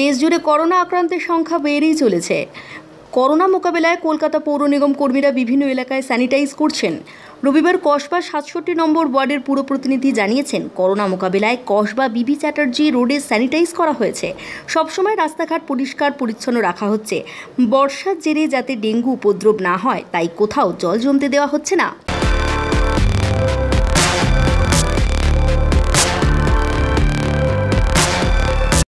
দেশ জুড়ে করোনা আক্রান্তের সংখ্যা বেড়েই চলেছে। করোনা মোকাবেলায় কলকাতা পৌর নিগম কর্মীরা বিভিন্ন এলাকায় স্যানিটাইজ করছেন। রবিবার কসবা সাতষট্টি নম্বর ওয়ার্ডের পুরো প্রতিনিধি জানিয়েছেন, করোনা মোকাবেলায় কসবা বিবি চ্যাটার্জি রোডে স্যানিটাইজ করা হয়েছে। সবসময় রাস্তাঘাট পরিষ্কার, পরিচ্ছন্ন রাখা হচ্ছে। বর্ষার জেরে যাতে ডেঙ্গু উপদ্রব না হয়, তাই কোথাও জল জমতে দেওয়া হচ্ছে না।